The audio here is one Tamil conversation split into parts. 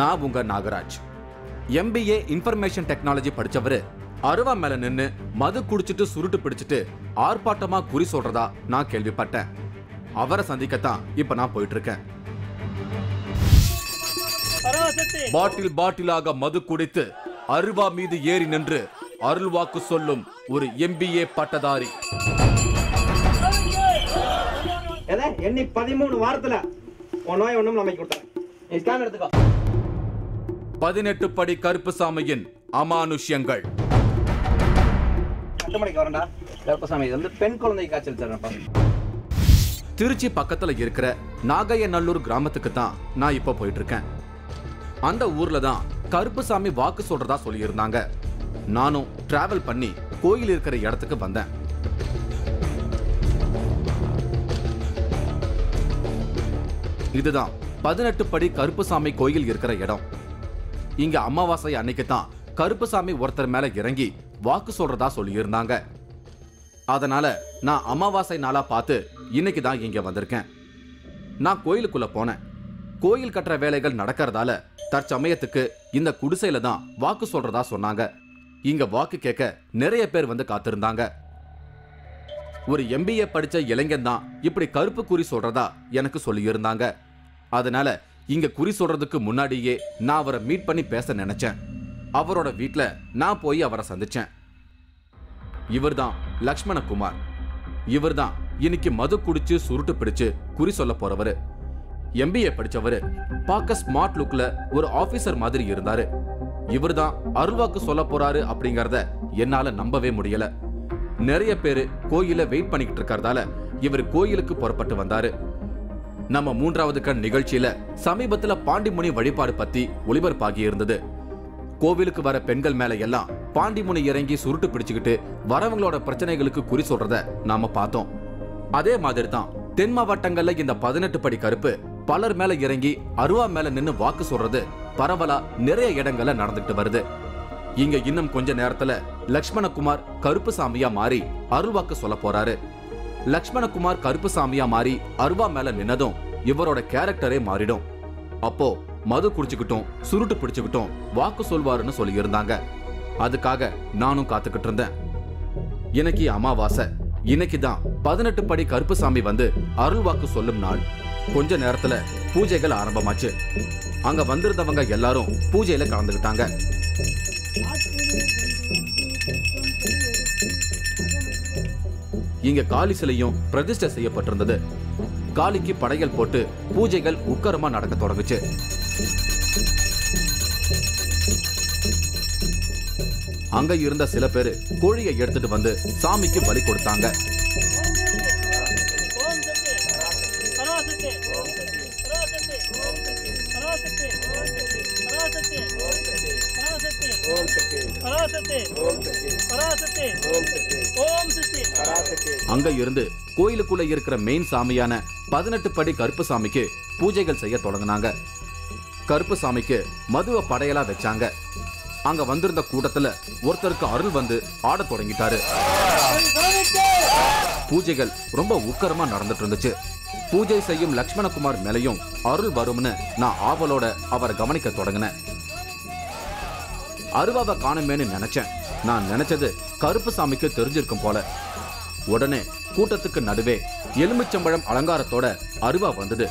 நான் உங்க நாகராஜ். எம்பிஏ இன்ஃபர்மேஷன் டெக்னாலஜி படிச்சவரு அருவா மேல நின்னு மது குடிச்சிட்டு சுருட்டு பிடிச்சிட்டு ஆர்ப்பாட்டமா குறி சொல்றதா நான் கேள்விப்பட்டேன். அவரை சந்திக்கத்தான் இப்ப நான் போயிட்டு இருக்கேன் பாட்டில் பாட்டிலாக மது குடித்து அருவா மீது ஏறி நின்று அருள்வாக்கு சொல்லும் ஒரு எம்பிஏ பட்டதாரி. எண்ணி பதிமூணு வாரத்துல உன் நோய் ஒண்ணும் அமைக்க கொடுத்தேன் நீ ஸ்கேன் எடுத்துக்கோ. பதினெட்டு படி கருப்புசாமியின் அமானுஷ்யங்கள். திருச்சி பக்கத்துல இருக்கிற நாகையநல்லூர் கிராமத்துக்கு தான் நான் இப்ப போயிட்டு இருக்கேன் அந்த ஊர்ல தான் கருப்புசாமி வாக்கு சொல்றதா சொல்லியிருந்தாங்க. நானும் டிராவல் பண்ணி கோயில் இருக்கிற இடத்துக்கு வந்தேன். இதுதான் பதினெட்டு படி கருப்புசாமி கோயில் இருக்கிற இடம். இங்க அமாவாசை அன்னைக்கு தான் கருப்புசாமி ஒருத்தர் மேல இறங்கி வாக்கு சொல்றதா சொல்லியிருந்தாங்க. அதனால நான் அமாவாசை நாளா பார்த்து இன்னைக்கு தான் இங்க வந்திருக்கேன். நான் கோயிலுக்குள்ள போனேன். கோயில் கட்டுற வேலைகள் நடக்கிறதால தற்சமயத்துக்கு இந்த குடிசையில தான் வாக்கு சொல்றதா சொன்னாங்க. இங்க வாக்கு கேட்க நிறைய பேர் வந்து காத்திருந்தாங்க. ஒரு எம்பிஏ படிச்ச இளைஞன் தான் இப்படி கருப்பு குறி சொல்றதா எனக்கு சொல்லியிருந்தாங்க. அதனால இங்க குறி சொல்றதுக்கு முன்னாடியே நான் அவரை மீட் பண்ணி பேச நினைச்சேன். அவரோட வீட்டில் நான் போய் அவரை சந்திச்சேன். இவர்தான் லக்ஷ்மணகுமார். இவர்தான் இன்னைக்கு மது குடிச்சு சுருட்டு பிடிச்சு குறி சொல்ல போறவரு. எம்பிஏ படிச்சவரு. பார்க்க ஸ்மார்ட் லுக்ல ஒரு ஆபீசர் மாதிரி இருந்தாரு. இவர்தான் அருள்வாக்கு சொல்ல போறாரு அப்படிங்கறத என்னால நம்பவே முடியல. நிறைய பேரு கோயில வெயிட் பண்ணிக்கிட்டு இருக்கிறதால இவர் கோயிலுக்கு புறப்பட்டு வந்தாரு. நம்ம மூன்றாவது கண் நிகழ்ச்சியில சமீபத்துல பாண்டிமுனி வழிபாடு பத்தி ஒளிபரப்பாகி இருந்தது. கோவிலுக்கு வர பெண்கள் மேல எல்லாம் பாண்டிமுனி இறங்கி சுருட்டு பிடிச்சுக்கிட்டு வரவங்களோட பிரச்சனைகளுக்கு குறி சொல்றத நாம பார்த்தோம். அதே மாதிரி தான் தென் மாவட்டங்கள்ல இந்த பதினெட்டு படி கருப்பு பலர் மேல இறங்கி அருவா மேல நின்னு வாக்கு சொல்றது பரவலா நிறைய இடங்கள்ல நடந்துட்டு வருது. இங்க இன்னும் கொஞ்ச நேரத்துல லக்ஷ்மணகுமார் கருப்பு சாமியா மாறி அருள்வாக்கு சொல்ல போறாரு. லக்ஷ்மணகுமார் கருப்பு சாமியா மாறி அருவா மேல நின்னதும் இவரோட கேரக்டரே மாறிடும். அப்போ மது குடிச்சுக்கிட்டும் சுருட்டு பிடிச்சுக்கிட்டும் வாக்கு சொல்வாருன்னு சொல்லியிருந்தாங்க அதுக்காக நானும் காத்துக்கிட்டு இருந்தேன். இன்னைக்கு அமாவாசை. இன்னைக்கு தான் பதினெட்டு படி கருப்புசாமி வந்து அருள் வாக்கு சொல்லும் நாள். கொஞ்ச நேரத்துல பூஜைகள் ஆரம்பமாச்சு. அங்க வந்திருந்தவங்க எல்லாரும் பூஜையில கலந்துக்கிட்டாங்க. இங்க காளி சிலையும் பிரதிஷ்டை செய்யப்பட்டிருந்தது. காளிக்கு படையல் போட்டு பூஜைகள் உக்கரமா நடக்க தொடங்குச்சு. அங்க இருந்த சில பேர் கோழியை எடுத்துட்டு வந்து சாமிக்கு பலி கொடுத்தாங்க. அங்க இருந்து கோயிலுக்குள்ள இருக்கிற மெயின் சாமியான பதினெட்டு படி கருப்பு சாமிக்கு பூஜைகள் செய்ய தொடங்கினாங்க. கருப்பு சாமிக்கு மதுவை படையலா வச்சாங்க. அங்க வந்திருந்த கூட்டத்துல ஒருத்தருக்கு அருள் வந்து ஆடத் தொடங்கிட்டாரு. பூஜைகள் ரொம்ப உக்கரமா நடந்துட்டு இருந்துச்சு. பூஜை செய்யும் லக்ஷ்மணகுமார் மேலையும் அருள் வரும்னு நான் ஆவலோட அவரை கவனிக்க தொடங்கினேன். அருவாவை காணுமேன்னு நினைச்சேன். நான் நினைச்சது கருப்பு சாமிக்கு தெரிஞ்சிருக்கும் போல. உடனே கூட்டத்துக்கு நடுவே எலுமிச்சம்பழம் அலங்காரத்தோட அருவா வந்தது.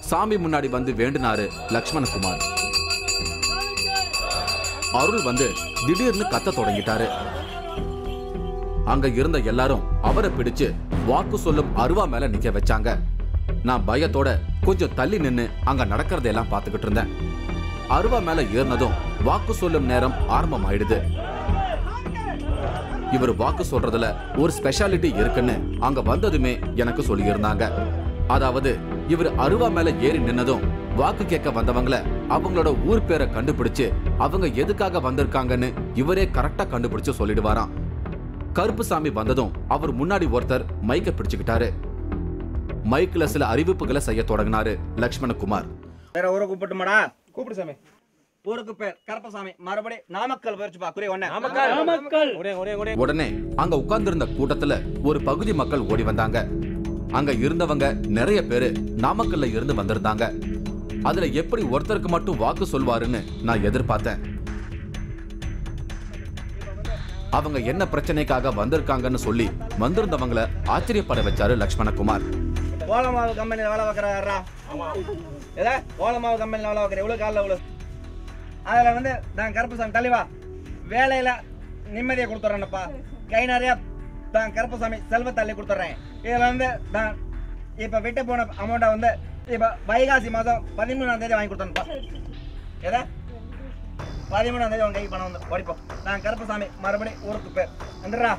சாமி முன்னாடி வந்து வேண்டுனாரு லக்ஷ்மணகுமார். அருள் வந்து திடீர்னு கத்த தொடங்கிட்டாரு. அங்க இருந்த எல்லாரும் அவரை பிடிச்சு வாக்கு சொல்லும் அருவா மேல நிக்க வச்சாங்க. நான் பயத்தோட கொஞ்சம் தள்ளி நின்னு அங்க நடக்கிறதையெல்லாம் பார்த்துக்கிட்டு இருந்தேன். அருவா மேல ஏறினதும் வாக்கு சொல்லும் நேரம் ஆரம்பமாயிடுது. இவர் வாக்கு சொல்றதுல ஒரு ஸ்பெஷாலிட்டி இருக்குன்னு அங்க வந்ததுமே எனக்கு சொல்லியிருந்தாங்க. அதாவது இவர் அருவா மேல ஏறி நின்னதும் வாக்கு கேட்க வந்தவங்கள அவங்களோட ஊர் பேரை கண்டுபிடிச்சு அவங்க எதுக்காக வந்திருக்காங்கன்னு இவரே கரெக்டா கண்டுபிடிச்சு சொல்லிடுவாராம். கருப்புசாமி வந்ததும் அவர் முன்னாடி ஒருத்தர் மைக்க பிடிச்சுக்கிட்டாரு. மைக்ல சில அறிவிப்புகளை செய்ய தொடங்கினாரு லக்ஷ்மணகுமார். வேற ஊரை கூப்பிட்டுமாடா கூப்பிடு சாமி. ஊருக்கு பேர் கருப்பசாமி. மறுபடி நாமக்கல் போயிருச்சுப்பா குறி ஒண்ணு. நாமக்கல். ஒரே ஒரே ஒரே உடனே. அங்க உட்கார்ந்திருந்த கூட்டத்துல ஒரு பகுதி மக்கள் ஓடி வந்தாங்க. அங்க இருந்தவங்க நிறைய பேரு நாமக்கல்ல இருந்து வந்திருந்தாங்க. அதுல எப்படி ஒருத்தருக்கு மட்டும் வாக்கு சொல்வாருன்னு நான் எதிர்பார்த்தேன். அவங்க என்ன பிரச்சனைக்காக வந்திருக்காங்கன்னு சொல்லி வந்திருந்தவங்கள ஆச்சரியப்பட வச்சாரு லக்ஷ்மணகுமார். ஓலமாவு கம்பெனியில் வேலை பார்க்குறாரா ஏதா? ஓலமாவு கம்பெனியில் வேலை பார்க்குற இவ்வளோ காலில் இவ்வளோ அதில் வந்து நான் கருப்பசாமி தள்ளிவா வேலையில் நிம்மதியை கொடுத்துட்றேன்ப்பா கை நிறையா தான் கருப்பசாமி செல்வத்தை அள்ளி கொடுத்துட்றேன் இதில் வந்து நான் இப்போ விட்டு போன அமௌண்ட்டை வந்து இப்போ வைகாசி மாதம் பதிமூணாம் தேதி வாங்கி கொடுத்தேன்ப்பா. ஏதா பதிமூணாம் தேதி உன் கை பணம் வந்து ஓடிப்போம் நான் கருப்பசாமி மறுபடியும் ஊருக்கு பேர் வந்துடுறா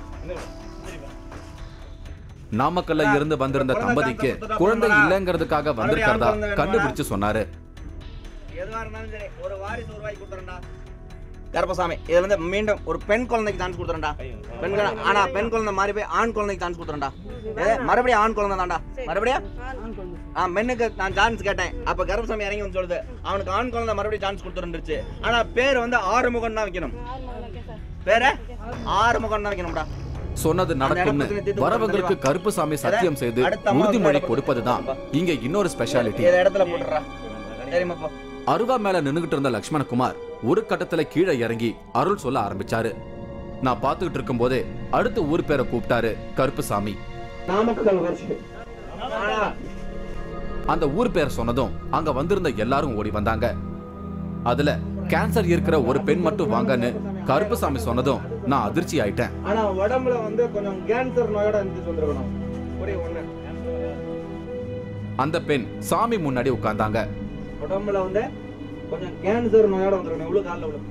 நாமக்கல்ல இருந்து வந்திருந்த தம்பதிக்கு குழந்தை இல்லைங்கிறதுக்காக வந்திருக்கிறதா கண்டுபிடிச்சு சொன்னாரு. எதுவா இருந்தாலும் சரி ஒரு வாரிசு உருவாக்கி கொடுத்துறேன்டா. கருப்பசாமி இது வந்து மீண்டும் ஒரு பெண் குழந்தைக்கு சான்ஸ் கொடுத்துறேன்டா. பெண் குழந்தை ஆனா பெண் குழந்தை மாறி போய் ஆண் குழந்தைக்கு சான்ஸ் கொடுத்துறேன்டா. மறுபடியும் ஆண் குழந்தை தான்டா. மறுபடியும்? ஆ பெண்ணுக்கு நான் சான்ஸ் கேட்டேன். அப்ப கருப்பசாமி இறங்கி வந்து சொல்லுது அவனுக்கு ஆண் குழந்தை மறுபடியும் சான்ஸ் கொடுத்துருந்துச்சு ஆனா பேர் வந்து ஆறுமுகம் தான் வைக்கணும். பேரு? ஆறுமுகம் தான் வைக்கணும்டா. சொன்னது நடக்கும்னு வரவங்களுக்கு கருப்புசாமி சத்தியம் செய்து உறுதிமொழி கொடுப்பதுதான். இங்க இன்னொரு ஸ்பெஷாலிட்டி இடத்துல போட்டுறா சரிம்மா போ. அருவா மேல நின்னுகிட்டு இருந்த லக்ஷ்மணகுமார் ஒரு கட்டத்துல கீழே இறங்கி அருள் சொல்ல ஆரம்பிச்சாரு. நான் பாத்துக்கிட்டு இருக்கும் போதே அடுத்த ஊர் பேரை கூப்பிட்டாரு கருப்புசாமி. அந்த ஊர் பேர் சொன்னதும் அங்க வந்திருந்த எல்லாரும் ஓடி வந்தாங்க. அதுல கேன்சர் இருக்கிற ஒரு பெண் மட்டும் வாங்கன்னு கருப்புசாமி சொன்னதும் நான் அதிர்ச்சி ஆயிட்டேன். ஆனா உடம்புல வந்து கொஞ்சம் கேன்சர் நோயோட இருந்துச்சு வந்துருக்கணும். ஒரே ஒண்ணு. அந்த பெண் சாமி முன்னாடி உட்கார்ந்தாங்க. உடம்புல வந்து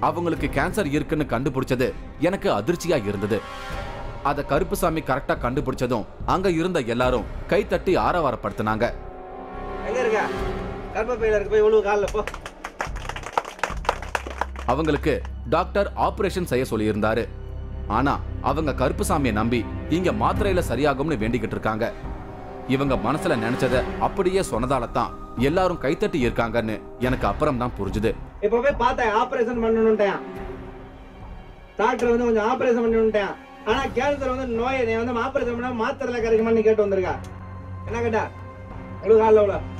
அவங்களுக்கு கேன்சர் இருக்குன்னு கண்டுபிடிச்சது எனக்கு அதிர்ச்சியா இருந்தது. அத கருப்புசாமி கரெக்டா கண்டுபிடிச்சதும் அங்க இருந்த எல்லாரும் ஆரவாரப்படுத்தினாங்க. இவ்வளவு காலில் போ. அவங்களுக்கு டாக்டர் ஆபரேஷன் செய்ய சொல்லியிருந்தாரு. ஆனா அவங்க கருப்புசாமியை நம்பி இங்க மாத்திரையில சரியாகும்னு வேண்டிக்கிட்டு இருக்காங்க. இவங்க மனசுல நினைச்சத அப்படியே சொன்னதால தான் எல்லாரும் கைத்தட்டி இருக்காங்கன்னு எனக்கு அப்புறம் தான் புரிஞ்சுது. இப்பவே பார்த்தேன் ஆபரேஷன் பண்ணணும்ட்டேன். டாக்டர் வந்து கொஞ்சம் ஆபரேஷன் பண்ணணும்ட்டேன். ஆனா கேன்சர் வந்து நோய் நீ வந்து ஆபரேஷன் பண்ணா மாத்திரையில கிடைக்குமான்னு கேட்டு வந்திருக்கா. என்ன கேட்டா? இவ்வளவு காலில் இவ்வளவு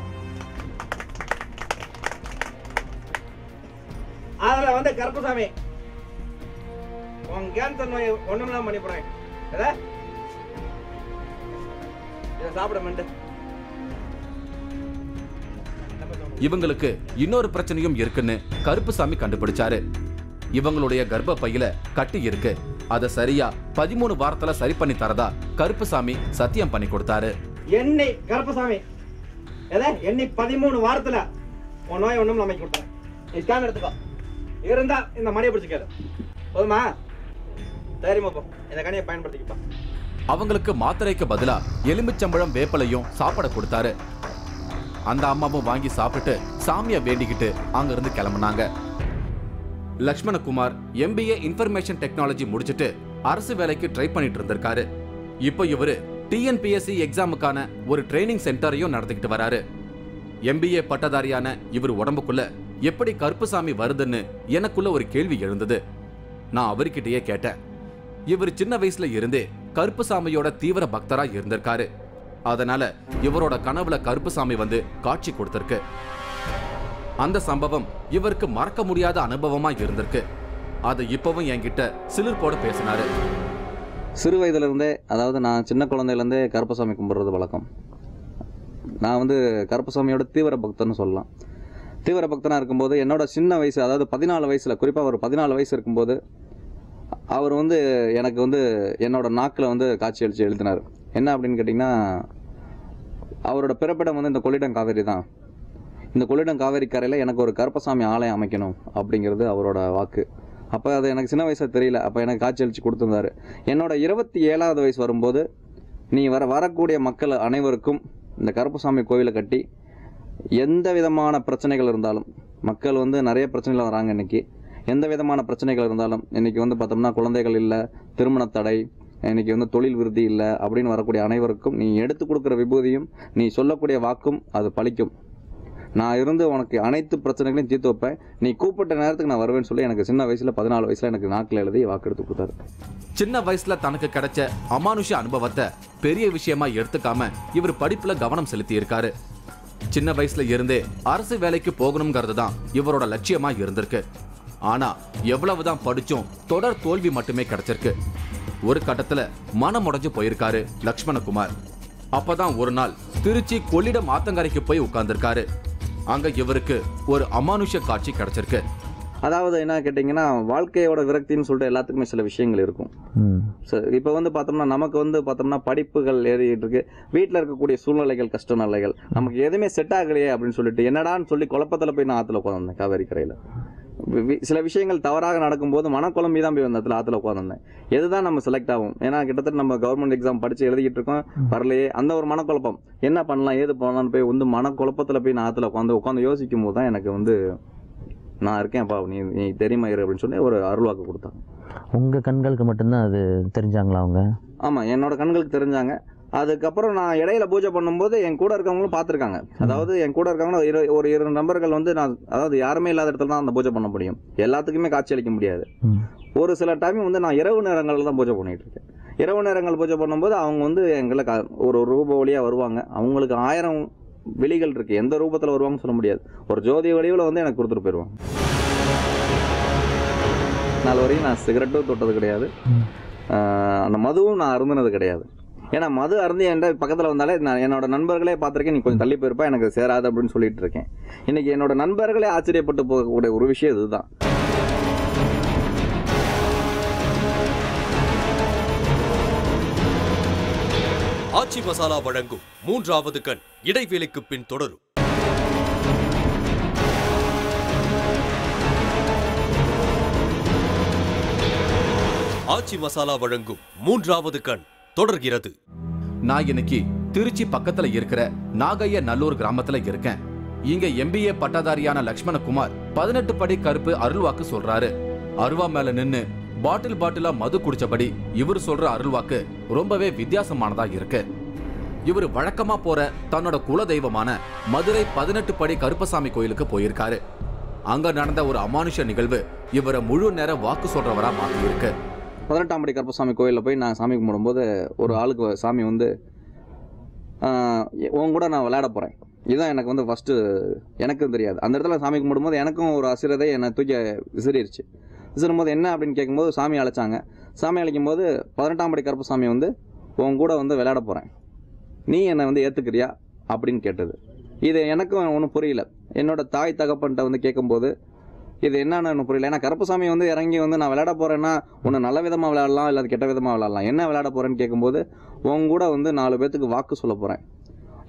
அதுல வந்து கருப்பசாமி. உன் கேன்சர் நோய் ஒண்ணுமெல்லாம் பண்ணி போறேன் எதை? சாப்பிட இவங்களுக்கு இன்னொரு பிரச்சனையும் இருக்குன்னு கருப்புசாமி கண்டுபிடிச்சாரு. இவங்களுடைய கர்ப்ப பையில கட்டி இருக்கு. அத சரியா பதிமூணு வாரத்துல சரி பண்ணி தரதா கருப்புசாமி சத்தியம் பண்ணி கொடுத்தாரு. எண்ணெய் கருப்பசாமி எண்ணெய் பதிமூணு வாரத்துல உன் நோய் ஒண்ணும் அமைக்க கொடுத்தேன். நீ ஸ்கேன் எடுத்துக்கோ. இருந்தா இந்த மணியை பிடிச்சிக்காது போதுமா? சரிம்மா போ இந்த கனியை பயன்படுத்திக்கப்பா. அவங்களுக்கு மாத்திரைக்கு பதிலா எலுமிச்சம்பழம் வேப்பலையும் சாப்பிட கொடுத்தாரு. அந்த அம்மாவும் வாங்கி சாப்பிட்டு சாமியை வேண்டிக்கிட்டு அங்கிருந்து கிளம்புனாங்க. லக்ஷ்மணகுமார் எம்பிஏ இன்ஃபர்மேஷன் டெக்னாலஜி முடிச்சுட்டு அரசு வேலைக்கு ட்ரை பண்ணிட்டு இருந்திருக்காரு. இப்போ இவரு டிஎன்பிஎஸ்சி எக்ஸாமுக்கான ஒரு ட்ரைனிங் சென்டரையும் நடத்திக்கிட்டு வராரு. எம்பிஏ பட்டதாரியான இவர் உடம்புக்குள்ள எப்படி கருப்புசாமி வருதுன்னு எனக்குள்ள ஒரு கேள்வி எழுந்தது. நான் அவர்கிட்டயே கேட்டேன். இவர் சின்ன வயசுல இருந்தே கருப்புசாமியோட தீவிர பக்தரா இருந்திருக்காரு. அதனால இவரோட கனவுல கருப்புசாமி வந்து காட்சி கொடுத்திருக்கு. அந்த சம்பவம் இவருக்கு மறக்க முடியாத அனுபவமா இருந்திருக்கு. அது இப்பவும் என்கிட்ட சிலிர்ப்போட பேசினாரு. சிறு வயதிலிருந்தே அதாவது நான் சின்ன குழந்தையிலேருந்தே கருப்பசாமி கும்பிட்றது வழக்கம். நான் வந்து கருப்பசாமியோட தீவிர பக்தன்னு சொல்லலாம். தீவிர பக்தனாக இருக்கும்போது என்னோட சின்ன வயசு அதாவது பதினாலு வயசில் குறிப்பாக ஒரு பதினாலு வயசு இருக்கும்போது அவர் வந்து எனக்கு வந்து என்னோட நாக்கில் வந்து காட்சி அளித்து எழுதினார். என்ன அப்படின்னு கேட்டிங்கன்னா அவரோட பிறப்பிடம் வந்து இந்த கொள்ளிடம் காவேரி தான். இந்த கொள்ளிடம் காவேரி கரையில் எனக்கு ஒரு கருப்பசாமி ஆலயம் அமைக்கணும் அப்படிங்கிறது அவரோட வாக்கு. அப்போ அது எனக்கு சின்ன வயசில் தெரியல. அப்போ எனக்கு காட்சி அளித்து கொடுத்துருந்தாரு. என்னோட இருபத்தி ஏழாவது வயசு வரும்போது நீ வர வரக்கூடிய மக்கள் அனைவருக்கும் இந்த கருப்பசாமி கோவிலை கட்டி எந்த விதமான பிரச்சனைகள் இருந்தாலும் மக்கள் வந்து நிறைய பிரச்சனைகள் வராங்க இன்றைக்கி எந்த விதமான பிரச்சனைகள் இருந்தாலும் இன்றைக்கி வந்து பார்த்தோம்னா குழந்தைகள் இல்லை திருமண தடை வந்து தொழில் விருதி இல்லை அப்படின்னு வரக்கூடிய அனைவருக்கும் நீ எடுத்து கொடுக்குற விபூதியும் நீ சொல்லக்கூடிய வாக்கும் அது பழிக்கும். நான் இருந்து உனக்கு அனைத்து பிரச்சனைகளையும் தீர்த்து வைப்பேன். நீ கூப்பிட்ட நேரத்துக்கு நான் வருவேன்னு சொல்லி எனக்கு சின்ன வயசில் பதினாலு வயசில் எனக்கு நாக்கில் எழுதி வாக்கு எடுத்து கொடுத்தாரு. சின்ன வயசுல தனக்கு கிடைச்ச அமானுஷ்ய அனுபவத்தை பெரிய விஷயமா எடுத்துக்காம இவர் படிப்புல கவனம் செலுத்தி இருக்காரு சின்ன வயசுல இருந்தே அரசு வேலைக்கு போகணுங்கிறது தான் இவரோட லட்சியமா இருந்திருக்கு. ஆனா எவ்வளவுதான் படிச்சும் தொடர் தோல்வி மட்டுமே கிடைச்சிருக்கு. ஒரு கட்டத்துல மனம் உடைஞ்சு போயிருக்காரு லக்ஷ்மணகுமார். அப்பதான் ஒரு நாள் திருச்சி கொள்ளிடம் ஆத்தங்கரைக்கு போய் உட்கார்ந்திருக்காரு. அங்க இவருக்கு ஒரு அமானுஷ காட்சி கிடைச்சிருக்கு. அதாவது என்ன கேட்டிங்கன்னா வாழ்க்கையோட விரக்தின்னு சொல்லிட்டு எல்லாத்துக்குமே சில விஷயங்கள் இருக்கும். ஸோ இப்போ வந்து பார்த்தோம்னா நமக்கு வந்து பார்த்தோம்னா படிப்புகள் ஏறிட்டு இருக்கு. வீட்டில் இருக்கக்கூடிய சூழ்நிலைகள் கஷ்ட நிலைகள். நமக்கு எதுவுமே செட் ஆகலையே அப்படின்னு சொல்லிட்டு என்னடான்னு சொல்லி குழப்பத்தில் போய் நான் ஆற்றுல உட்காந்துருந்தேன் காவேரி கரையில். சில விஷயங்கள் தவறாக நடக்கும்போது மனக்குழம்பி தான் போய் வந்த இடத்துல ஆற்றுல உட்காந்துருந்தேன் எதுதான் நம்ம செலக்ட் ஆகும்? ஏன்னா கிட்டத்தட்ட நம்ம கவர்மெண்ட் எக்ஸாம் படித்து எழுதிக்கிட்டு இருக்கோம். வரலையே. அந்த ஒரு மனக்குழப்பம். என்ன பண்ணலாம்? ஏது பண்ணலாம்னு போய் வந்து மனக்குழப்பத்தில் போய் நான் ஆற்றுல உட்காந்து உட்காந்து யோசிக்கும் போது தான் எனக்கு வந்து நான் இருக்கேன்ப்பா நீ நீ தெரியுமா இரு அப்படின்னு சொல்லி ஒரு அருள்வாக்கு கொடுத்தாங்க. உங்கள் கண்களுக்கு மட்டும்தான் அது தெரிஞ்சாங்களா அவங்க? ஆமாம் என்னோட கண்களுக்கு தெரிஞ்சாங்க. அதுக்கப்புறம் நான் இடையில பூஜை பண்ணும்போது என் கூட இருக்கவங்களும் பார்த்துருக்காங்க. அதாவது என் கூட இருக்கவங்க இரு ஒரு இரு நபர்கள் வந்து நான் அதாவது யாருமே இல்லாத இடத்துல தான் அந்த பூஜை பண்ண முடியும். எல்லாத்துக்குமே காட்சி அளிக்க முடியாது. ஒரு சில டைம் வந்து நான் இரவு நேரங்களில் தான் பூஜை பண்ணிட்டு இருக்கேன். இரவு நேரங்கள் பூஜை பண்ணும்போது அவங்க வந்து எங்களை ஒரு ரூப வழியாக வருவாங்க. அவங்களுக்கு ஆயிரம் வெளிகள் இருக்கு. எந்த ரூபத்தில் வருவாங்கன்னு சொல்ல முடியாது. ஒரு ஜோதி வடிவில் வந்து எனக்கு கொடுத்துட்டு போயிடுவாங்க நாள் வரையும் நான் சிகரெட்டும் தொட்டது கிடையாது. அந்த மதுவும் நான் அருந்தினது கிடையாது. ஏன்னா மது அருந்து என்கிட்ட பக்கத்தில் வந்தாலே நான் என்னோட நண்பர்களே பார்த்துருக்கேன் நீ கொஞ்சம் தள்ளி போயிருப்பா எனக்கு சேராது அப்படின்னு சொல்லிட்டு இருக்கேன் இன்னைக்கு என்னோட நண்பர்களே ஆச்சரியப்பட்டு போகக்கூடிய ஒரு விஷயம் இதுதான். ஆச்சி மசாலா வழங்கும் மூன்றாவது கண் இடைவேளைக்கு பின் தொடரும். ஆச்சி மசாலா வழங்கும் மூன்றாவது கண் தொடர்கிறது. நான் இன்னைக்கு திருச்சி பக்கத்துல இருக்கிற நாகைய நல்லூர் கிராமத்துல இருக்கேன். இங்க எம்பிஏ பட்டதாரியான லக்ஷ்மணகுமார் பதினெட்டு படி கருப்பு அருள்வாக்கு சொல்றாரு. அருவா மேல நின்னு பாட்டில் பாட்டிலா மது குடிச்சபடி இவர் சொல்ற அருள்வாக்கு ரொம்பவே வித்தியாசமானதா இருக்கு. இவர் வழக்கமா போற தன்னோட குல தெய்வமான மதுரை பதினெட்டு படி கருப்பசாமி கோயிலுக்கு போயிருக்காரு. அங்க நடந்த ஒரு அமானுஷ நிகழ்வு இவரை முழு நேர வாக்கு சொல்றவரா மாத்தி இருக்கு பதினெட்டாம் படி கருப்பசாமி கோயிலில் போய் நான் சாமி கும்பிடும்போது ஒரு ஆளுக்கு சாமி வந்து உன் கூட நான் விளையாட போகிறேன் இதுதான் எனக்கு வந்து ஃபஸ்ட்டு எனக்கும் தெரியாது. அந்த இடத்துல சாமி கும்பிடும்போது எனக்கும் ஒரு அசிரதை என்னை தூக்கி விசிறிடுச்சு. விசிறும்போது என்ன அப்படின்னு கேட்கும்போது சாமி அழைச்சாங்க. சாமி அழைக்கும் போது பதினெட்டாம் படி கருப்பசாமி வந்து உன் கூட வந்து விளையாட போகிறேன் நீ என்னை வந்து ஏற்றுக்கிறியா அப்படின்னு கேட்டது. இது எனக்கும் ஒன்றும் புரியல. என்னோட தாய் தகப்பன்ட்ட வந்து கேட்கும்போது இது என்னன்னு புரியல. ஏன்னா கருப்பசாமி வந்து இறங்கி வந்து நான் விளையாட போகிறேன்னா ஒன்று நல்ல விதமாக விளையாடலாம் இல்லை கெட்ட விதமாக விளையாடலாம். என்ன விளையாட போகிறேன்னு கேட்கும்போது உன் கூட வந்து நாலு பேர்த்துக்கு வாக்கு சொல்ல போகிறேன்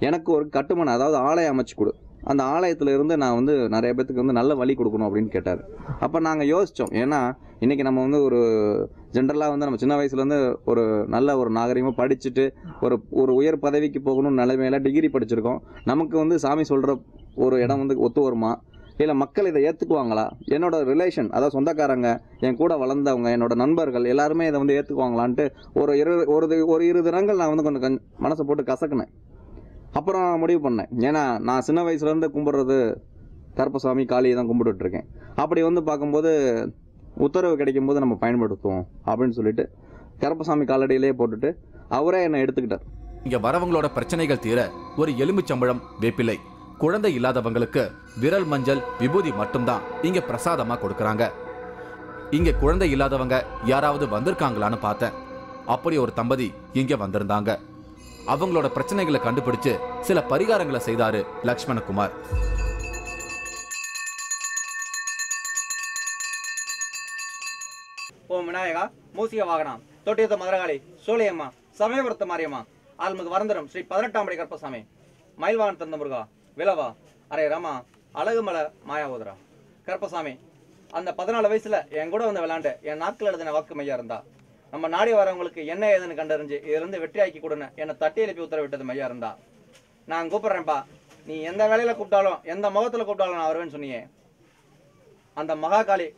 எனக்கு ஒரு கட்டுமனை அதாவது ஆலயம் அமைச்சு கொடு. அந்த ஆலயத்தில் இருந்து நான் வந்து நிறைய பேத்துக்கு வந்து நல்ல வழி கொடுக்கணும் அப்படின்னு கேட்டார். அப்போ நாங்கள் யோசித்தோம் ஏன்னா இன்றைக்கி நம்ம வந்து ஒரு ஜென்ரலாக வந்து நம்ம சின்ன வயசுலேருந்து ஒரு நல்ல ஒரு நாகரிகமாக படிச்சுட்டு ஒரு ஒரு உயர் பதவிக்கு போகணும்னு நிலைமையில டிகிரி படிச்சிருக்கோம். நமக்கு வந்து சாமி சொல்கிற ஒரு இடம் வந்து ஒத்து வருமா? இல்லை மக்கள் இதை ஏற்றுக்குவாங்களா என்னோட ரிலேஷன் அதாவது சொந்தக்காரங்க என் கூட வளர்ந்தவங்க என்னோட நண்பர்கள் எல்லாருமே இதை வந்து ஏற்றுக்குவாங்களான்ட்டு ஒரு இரு ஒரு ஒரு இரு தினங்கள் நான் வந்து கொஞ்சம் கண் மனசை போட்டு கசக்குனேன். அப்புறம் முடிவு பண்ணேன். ஏன்னா நான் சின்ன வயசுலேருந்து கும்பிட்றது கருப்பசாமி காளியை தான் கும்பிட்டுட்ருக்கேன். அப்படி வந்து பார்க்கும்போது உத்தரவு கிடைக்கும் போது நம்ம பயன்படுத்துவோம் அப்படின்னு சொல்லிட்டு கருப்பசாமி காலடியிலே போட்டுட்டு அவரே என்னை எடுத்துக்கிட்டார். இங்கே வரவங்களோட பிரச்சனைகள் தீர ஒரு எலும்புச்சம்பழம் வேப்பிலை. குழந்தை இல்லாதவங்களுக்கு விரல் மஞ்சள் விபூதி மட்டும்தான் இங்க பிரசாதமா கொடுக்கறாங்க. இங்க குழந்தை இல்லாதவங்க யாராவது வந்திருக்காங்களான்னு பார்த்தேன். அப்படி ஒரு தம்பதி இங்க வந்திருந்தாங்க. அவங்களோட பிரச்சனைகளை கண்டுபிடிச்சு சில பரிகாரங்களை செய்தாரு லக்ஷ்மணகுமார். ஓம் விநாயகா மூசிக வாகனம் தொட்டியத்த மதுரகாளி சோழியம்மா சமயபுரத்து மாரியம்மா ஆல்முக வரந்தரம் ஸ்ரீ பதினெட்டாம் படி கற்பசாமி மயில்வான் தந்த முருகா விலவா அரே ராமா அழகுமலை மாயாவோதரா கருப்பசாமி அந்த பதினாலு வயசில் என் கூட வந்து விளாண்டு என் நாட்கள் எழுதின வாக்கு மையா இருந்தா. நம்ம நாடி வரவங்களுக்கு என்ன ஏதுன்னு கண்டறிஞ்சு இதிலிருந்து வெற்றியாக்கி கொடுன்னு என்னை தட்டி எழுப்பி உத்தரவிட்டது மையா இருந்தா. நான் கூப்பிட்றேன்ப்பா நீ எந்த வேலையில் கூப்பிட்டாலும் எந்த முகத்தில் கூப்பிட்டாலும் நான் வருவேன்னு சொன்னியே. அந்த மகாகாளி.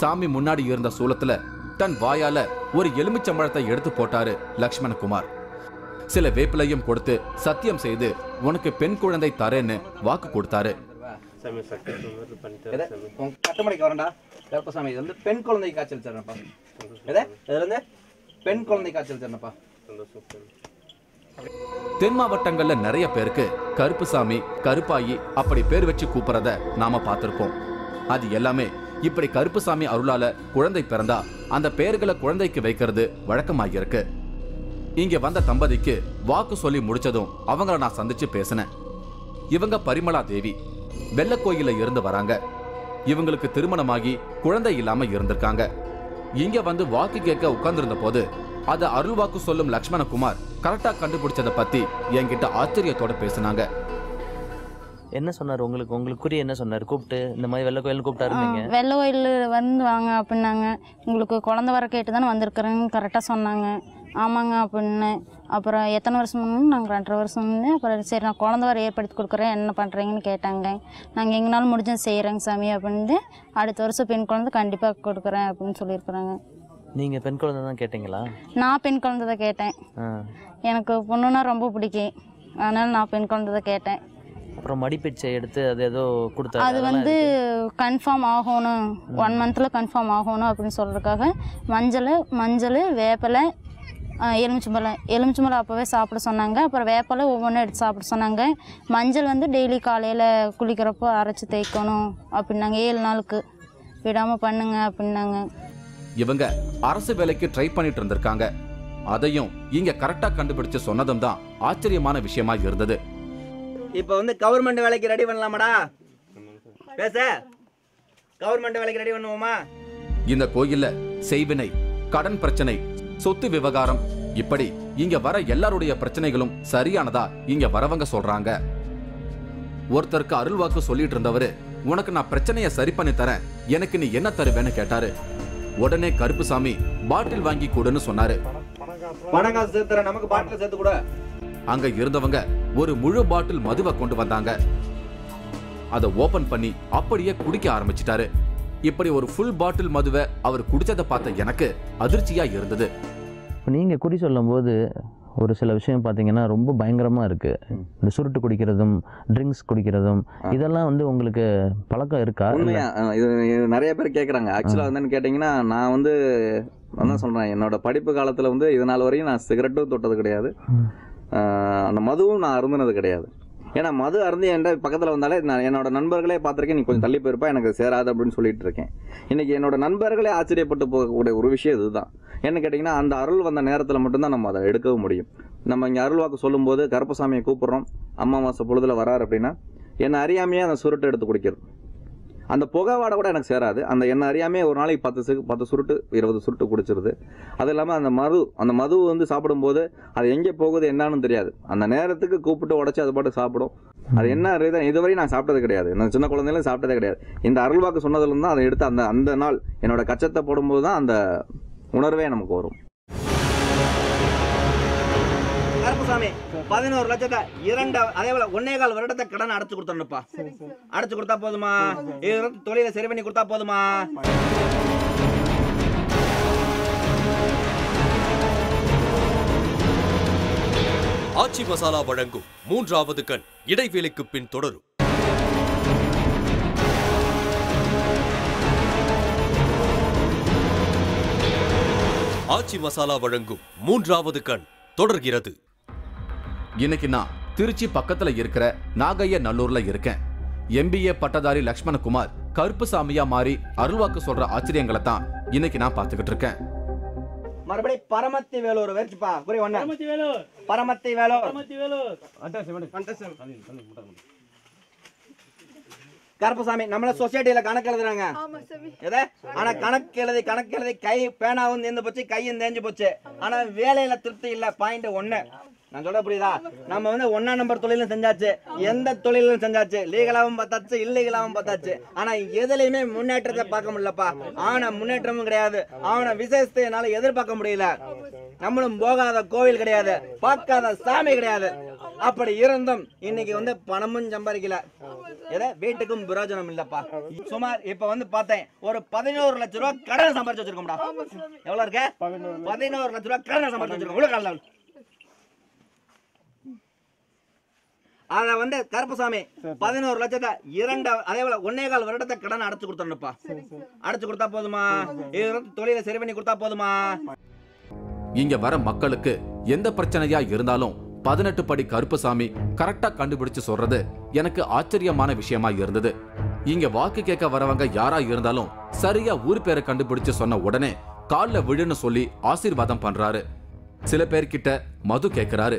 சாமி முன்னாடி இருந்த சூலத்துல தன் வாயால ஒரு எலுமிச்சம்பழத்தை எடுத்து போட்டாரு லக்ஷ்மணகுமார் சில வேப்பிலையும் கொடுத்து சத்தியம் செய்து உனக்கு பெண் குழந்தை தரேன்னு வாக்கு கொடுத்தாரு. கட்டுமலைக்கு வரண்டா கருப்பசாமி இது வந்து பெண் குழந்தை காய்ச்சல் தரேன்ப்பா. எதை? இதுல இருந்து பெண் குழந்தை காய்ச்சல் சொன்னப்பா தென் மாவட்டங்கள்ல நிறைய பேருக்கு கருப்புசாமி கருப்பாயி அப்படி பேர் வச்சு கூப்பிடுறத நாம பார்த்திருப்போம். அது எல்லாமே இப்படி கருப்புசாமி அருளால குழந்தை பிறந்தா அந்த பெயர்களை குழந்தைக்கு வைக்கிறது வழக்கமாகியிருக்கு. இங்க வந்த தம்பதிக்கு வாக்கு சொல்லி முடிச்சதும் அவங்கள நான் சந்திச்சு பேசினேன். இவங்க பரிமளா தேவி வெள்ளக்கோயில இருந்து வராங்க. இவங்களுக்கு திருமணமாகி குழந்தை இல்லாம இருந்திருக்காங்க. இங்க வந்து வாக்கு கேட்க உட்கார்ந்திருந்த போது அதை அருள் வாக்கு சொல்லும் லக்ஷ்மணகுமார் கரெக்டா கண்டுபிடிச்சதை பத்தி என்கிட்ட ஆச்சரியத்தோட பேசினாங்க. என்ன சொன்னார் உங்களுக்கு? உங்களுக்கு என்ன சொன்னார்? கூப்பிட்டு இந்த மாதிரி வெள்ளை கோயில் கூப்பிட்டாரு வெள்ளை கோயில் வந்து வாங்க அப்படின்னாங்க. உங்களுக்கு குழந்த வர கேட்டு தானே வந்திருக்கிறேன்னு கரெக்டாக சொன்னாங்க. ஆமாங்க அப்படின்னு. அப்புறம் எத்தனை வருஷம் நாங்கள் ரெண்டரை வருஷம் முன்னே. அப்புறம் சரி நான் குழந்த வர ஏற்படுத்தி கொடுக்குறேன். என்ன பண்ணுறீங்கன்னு கேட்டாங்க. நாங்கள் எங்களால் முடிஞ்சது செய்கிறேங்க சாமி அப்படின்ட்டு அடுத்த வருஷம் பெண் குழந்தை கண்டிப்பாக கொடுக்குறேன் அப்படின்னு சொல்லியிருக்கிறாங்க. நீங்க பெண் குழந்தை தான் கேட்டீங்களா? நான் பெண் குழந்தை தான் கேட்டேன். எனக்கு பொண்ணுன்னா ரொம்ப பிடிக்கும். அதனால் நான் பெண் குழந்தை தான் கேட்டேன். அப்புறம் மடிப்பிச்சை எடுத்து அது ஏதோ கொடுத்தாரு அது வந்து கன்ஃபார்ம் ஆகணும். ஒன் மந்தில் கன்ஃபார்ம் ஆகணும் அப்படின்னு சொல்கிறதுக்காக மஞ்சள் மஞ்சள் வேப்பிலை எலுமிச்சம்பழம். எலுமிச்சம்பழம் அப்போவே சாப்பிட சொன்னாங்க. அப்புறம் வேப்பிலை ஒவ்வொன்றும் எடுத்து சாப்பிட சொன்னாங்க. மஞ்சள் வந்து டெய்லி காலையில் குளிக்கிறப்போ அரைச்சி தேய்க்கணும் அப்படின்னாங்க. ஏழு நாளுக்கு. விடாமல் பண்ணுங்க அப்படின்னாங்க. இவங்க அரசு வேலைக்கு ட்ரை பண்ணிட்டு இருந்திருக்காங்க. அதையும் இங்க கரெக்டா கண்டுபிடிச்சு சொன்னதும் தான் ஆச்சரியமான விஷயமா இருந்தது. இப்போ வந்து கவர்மெண்ட் வேலைக்கு ரெடி பண்ணலாமாடா? பேச. கவர்மெண்ட் வேலைக்கு ரெடி பண்ணுவோமா? இந்த கோயில்ல செய்வினை கடன் பிரச்சனை சொத்து விவகாரம் இப்படி இங்க வர எல்லாருடைய பிரச்சனைகளும் சரியானதா இங்க வரவங்க சொல்றாங்க. ஒருத்தருக்கு அருள் வாக்கு சொல்லிட்டு இருந்தவரு உனக்கு நான் பிரச்சனைய சரி பண்ணி தரேன். எனக்கு நீ என்ன தருவேன்னு கேட்டாரு. உடனே கருப்புசாமி பாட்டில் வாங்கி கொடுன்னு சொன்னாரு. பணம் காசு சேர்த்துற நமக்கு பாட்டில் சேர்த்து கூட. அங்க இருந்தவங்க ஒரு முழு பாட்டில் மதுவை கொண்டு வந்தாங்க. அதை ஓபன் பண்ணி அப்படியே குடிக்க ஆரம்பிச்சிட்டாரு. இப்படி ஒரு ஃபுல் பாட்டில் மதுவை அவர் குடிச்சதை பார்த்த எனக்கு அதிர்ச்சியா இருந்தது. இப்போ நீங்கள் குறி சொல்லும்போது ஒரு சில விஷயம் பார்த்தீங்கன்னா ரொம்ப பயங்கரமாக இருக்குது இந்த சுருட்டு குடிக்கிறதும் ட்ரிங்க்ஸ் குடிக்கிறதும் இதெல்லாம் வந்து உங்களுக்கு பழக்கம் இருக்கா? இது நிறைய பேர் கேட்குறாங்க ஆக்சுவலாக வந்து கேட்டிங்கன்னா நான் வந்து நான் தான் சொல்கிறேன் என்னோட படிப்பு காலத்தில் வந்து இது நாள் வரையும் நான் சிகரெட்டும் தொட்டது கிடையாது. அந்த மதுவும் நான் அருந்தினது கிடையாது. ஏன்னா மது அருந்து என்கிட்ட பக்கத்தில் வந்தாலே நான் என்னோட நண்பர்களே பார்த்துருக்கேன் நீ கொஞ்சம் தள்ளி போயிருப்பா எனக்கு சேராது அப்படின்னு சொல்லிட்டு இருக்கேன். இன்றைக்கி என்னோட நண்பர்களே ஆச்சரியப்பட்டு போகக்கூடிய ஒரு விஷயம் இதுதான். என்ன கேட்டிங்கன்னா அந்த அருள் வந்த நேரத்தில் மட்டும்தான் நம்ம அதை எடுக்கவும் முடியும். நம்ம இங்கே அருள்வாக்கு சொல்லும்போது கருப்பசாமியை கூப்பிட்றோம் அம்மாவாசை பொழுதில் வராரு அப்படின்னா என்னை அறியாமையே அந்த சுருட்டை எடுத்து குடிக்கிறது. அந்த புகை வாடை கூட எனக்கு சேராது. அந்த என்ன அறியாமே ஒரு நாளைக்கு பத்து சு பத்து சுருட்டு இருபது சுருட்டு குடிச்சிருது. அது இல்லாமல் அந்த மது அந்த மது வந்து சாப்பிடும்போது அது எங்கே போகுது என்னன்னு தெரியாது. அந்த நேரத்துக்கு கூப்பிட்டு உடச்சி அது பாட்டு சாப்பிடும். அது என்ன ரீசன் இதுவரை நான் சாப்பிட்டது கிடையாது. நான் சின்ன குழந்தையில சாப்பிட்டதே கிடையாது. இந்த அருள்வாக்கு சொன்னதுலேருந்து தான் அதை எடுத்து அந்த அந்த நாள் என்னோட கச்சத்தை போடும்போது தான் அந்த உணர்வே நமக்கு வரும். கருப்புசாமி பதினோரு லட்சத்தை இரண்டு அதே போல ஒன்னே கால் வருடத்தை கடன் அடைச்சு கொடுத்தோம்ப்பா அடைச்சு கொடுத்தா போதுமா? இது தொழிலை சரி பண்ணி கொடுத்தா போதுமா? ஆச்சி மசாலா வழங்கும் மூன்றாவது கண் இடைவேளைக்கு பின் தொடரும். ஆச்சி மசாலா வழங்கும் மூன்றாவது கண் தொடர்கிறது. இன்னைக்கு நான் திருச்சி பக்கத்துல இருக்கிற நாகைய நல்லூர்ல இருக்கேன். எம்பிஏ பட்டதாரி லக்ஷ்மணகுமார் கருப்புசாமியா மாறி அருள்வாக்கு சொல்ற ஆச்சரியங்களை தான் இன்னைக்கு நான் பார்த்துக்கிட்டு இருக்கேன். மறுபடியும் பரமத்தி வேலூர் வச்சுப்பா புரிய ஒண்ணு. பரமத்தி வேலூர். கருப்பசாமி நம்மள சொசைட்டில கணக்கு எழுதுறாங்க. எதை? ஆனா கணக்கு எழுதி கணக்கு எழுதி கை பேனாவும் தேர்ந்து போச்சு கையும் தேஞ்சு போச்சு. ஆனா வேலையில திருப்தி இல்ல பாயிண்ட் ஒண்ணு. நான் சொல்ல புரியுதா? நம்ம வந்து ஒன்னா நம்பர் தொழிலும் செஞ்சாச்சு. எந்த தொழிலும் செஞ்சாச்சு. லீகலாவும் பார்த்தாச்சு இல்லீகலாவும் பார்த்தாச்சு. ஆனா எதுலயுமே முன்னேற்றத்தை பார்க்க முடியலப்பா. ஆனா முன்னேற்றமும் கிடையாது. ஆனா விசேஷத்தை என்னால எதிர்பார்க்க முடியல. நம்மளும் போகாத கோவில் கிடையாது. பார்க்காத சாமி கிடையாது. அப்படி இருந்தும் இன்னைக்கு வந்து பணமும் சம்பாதிக்கல. எதை? வீட்டுக்கும் பிரயோஜனம் இல்லப்பா. சுமார் இப்ப வந்து பார்த்தேன் ஒரு பதினோரு லட்ச ரூபாய் கடன் சம்பாதிச்சு வச்சிருக்கோம்டா. எவ்வளவு இருக்க? பதினோரு லட்ச. ரூபாய் கடன் சம்பாதிச்சு வச்சிருக்கோம். உள்ள கால அத வந்து கருப்பசாமி பதினோரு லட்சத்தை இரண்டு அதே போல ஒன்னே கால் வருடத்தை கடன் அடைச்சு கொடுத்தோம்ப்பா அடைச்சு கொடுத்தா போதுமா? இது தொழிலை சரி பண்ணி கொடுத்தா போதுமா? இங்க வர மக்களுக்கு எந்த பிரச்சனையா இருந்தாலும் பதினெட்டு படி கருப்புசாமி கரெக்டா கண்டுபிடிச்சு சொல்றது எனக்கு ஆச்சரியமான விஷயமா இருந்தது. இங்க வாக்கு கேட்க வரவங்க யாரா இருந்தாலும் சரியா ஊர் பேரை கண்டுபிடிச்சு சொன்ன உடனே கால்ல விழுன்னு சொல்லி ஆசீர்வாதம் பண்றாரு. சில பேர்கிட்ட மது கேக்குறாரு.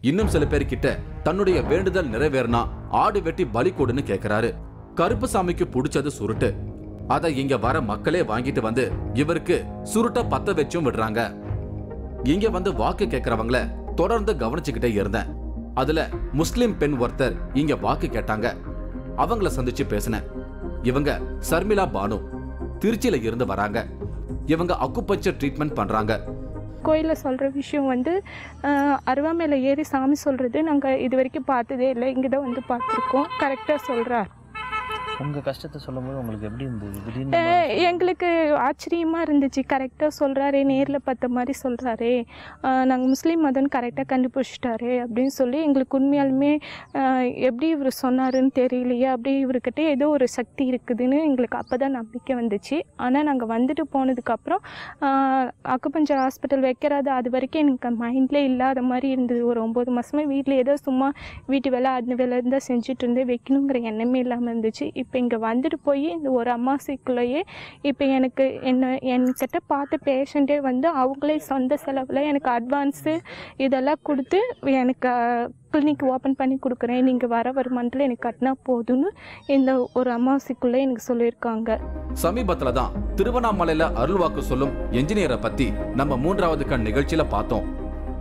இன்னும் சில பேர்கிட்ட தன்னுடைய வேண்டுதல் நிறைவேறினா ஆடு வெட்டி பலி கொடுன்னு கேக்குறாரு. கருப்புசாமிக்கு பிடிச்சது சுருட்டு. அதை இங்க வர மக்களே வாங்கிட்டு வந்து இவருக்கு சுருட்ட பத்த வச்சும் விடுறாங்க. இங்க வந்து வாக்கு கேட்கறவங்கள தொடர்ந்து கவனிச்சுக்கிட்டே இருந்தேன். அதுல முஸ்லிம் பெண் ஒருத்தர் இங்க வாக்கு கேட்டாங்க. அவங்கள சந்திச்சு பேசினேன். இவங்க சர்மிளா பானு. திருச்சியில இருந்து வராங்க. இவங்க அக்குப்பஞ்சர் ட்ரீட்மெண்ட் பண்றாங்க. கோயிலில் சொல்கிற விஷயம் வந்து அருவாமையில் ஏறி சாமி சொல்கிறது நாங்கள் இது வரைக்கும் பார்த்ததே இல்லை. இங்கே தான் வந்து பார்த்துருக்கோம். கரெக்டாக சொல்கிறார் உங்கள் கஷ்டத்தை சொல்லும்போது உங்களுக்கு எப்படி இருந்தது? திடீர்னு எங்களுக்கு ஆச்சரியமாக இருந்துச்சு. கரெக்டாக சொல்கிறாரே நேரில் பார்த்த மாதிரி சொல்கிறாரே நாங்கள் முஸ்லீம் மதம் கரெக்டாக கண்டுபிடிச்சிட்டாரு அப்படின்னு சொல்லி எங்களுக்கு உண்மையாலுமே எப்படி இவர் சொன்னாருன்னு தெரியலையே. அப்படியே இவர்கிட்ட ஏதோ ஒரு சக்தி இருக்குதுன்னு எங்களுக்கு அப்போ தான் நம்பிக்கை வந்துச்சு. ஆனால் நாங்கள் வந்துட்டு போனதுக்கப்புறம் அக்குப்பஞ்சர் ஹாஸ்பிட்டல் வைக்கிறது அது வரைக்கும் எனக்கு மைண்ட்லேயே இல்லாத மாதிரி இருந்தது. ஒரு ஒம்பது மாதமே வீட்டில் ஏதோ சும்மா வீட்டு வேலை அந்த வேலை தான் செஞ்சுட்டு இருந்தேன். வைக்கணுங்கிற எண்ணமே இல்லாமல் இருந்துச்சு. இப்போ இங்கே வந்துட்டு போய் இந்த ஒரு அம்மாசிக்குள்ளேயே இப்போ எனக்கு என்ன என்கிட்ட பார்த்த பேஷண்ட்டே வந்து அவங்களே சொந்த செலவில் எனக்கு அட்வான்ஸு இதெல்லாம் கொடுத்து எனக்கு கிளினிக் ஓப்பன் பண்ணி கொடுக்குறேன். நீங்கள் வர வருமானத்தில் எனக்கு கட்டினா போதும்னு இந்த ஒரு அமாவாசைக்குள்ளே எனக்கு சொல்லியிருக்காங்க. சமீபத்தில் தான் திருவண்ணாமலையில் அருள்வாக்கு சொல்லும் என்ஜினியரை பற்றி நம்ம மூன்றாவது கண் நிகழ்ச்சியில் பார்த்தோம்.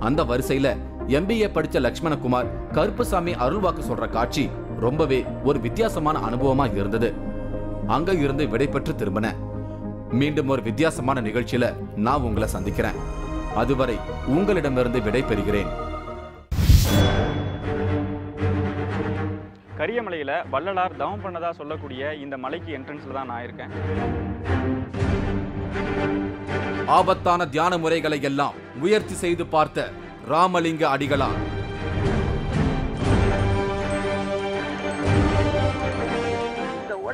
அந்த வரிசையில் எம்பிஏ படித்த லக்ஷ்மணகுமார் கருப்புசாமி அருள்வாக்கு சொல்கிற காட்சி ரொம்பவே ஒரு வித்தியாசமான அனுபவமா இருந்தது. அங்க இருந்து விடைபெற்று திரும்பினேன் மீண்டும் ஒரு வித்தியாசமான நிகழ்ச்சியில நான் உங்களை சந்திக்கிறேன். அதுவரை உங்களிடமிருந்து விடை பெறுகிறேன் கரியமலையில் வள்ளலார் தவம் பண்ணதா சொல்லக்கூடிய இந்த மலைக்கு என்ட்ரன்ஸில் தான் நான் இருக்கேன். ஆபத்தான தியான முறைகளை எல்லாம் முயற்சி செய்து பார்த்த ராமலிங்க அடிகளார்.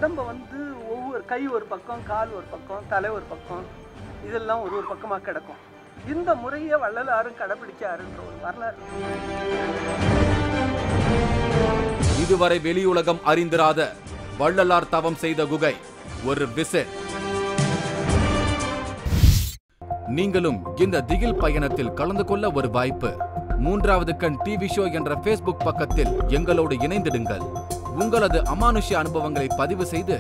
உடம்ப வந்து ஒவ்வொரு கை ஒரு பக்கம் கால் ஒரு பக்கம் தலை ஒரு பக்கம் இதெல்லாம் ஒரு ஒரு பக்கமாக கிடக்கும். இந்த முறையை வள்ளலாரும் கடைபிடிச்சாருன்ற ஒரு வரலாறு. இதுவரை வெளியுலகம் அறிந்திராத வள்ளலார் தவம் செய்த குகை ஒரு விசிட் நீங்களும் இந்த திகில் பயணத்தில் கலந்து கொள்ள ஒரு வாய்ப்பு. மூன்றாவது கண் டிவி ஷோ என்ற ஃபேஸ்புக் பக்கத்தில் எங்களோடு இணைந்திடுங்கள். உங்களது அமானுஷ்ய அனுபவங்களை பதிவு செய்து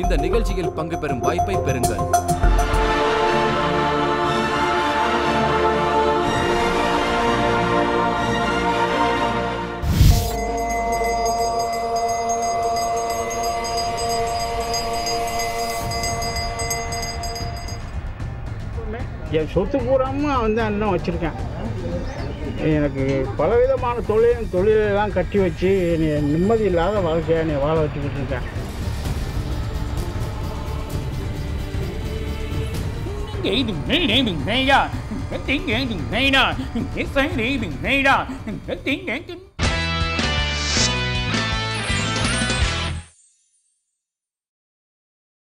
இந்த நிகழ்ச்சியில் பங்கு பெறும் வாய்ப்பை பெறுங்கள். என் சொத்து பூராமல் வந்து அண்ணன் வச்சுருக்கேன். எனக்கு பலவிதமான தொழில் தொழிலெல்லாம் கட்டி வச்சு என்னை நிம்மதி இல்லாத வாழ்க்கையை என்னை வாழ வச்சுக்கிட்டு இருக்கேன். nghĩ đừng nghĩ để đừng nghe ra tiếng nghe đừng nghe